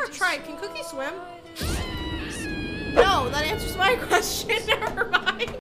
never tried. Can Cookie swim? No, that answers my question.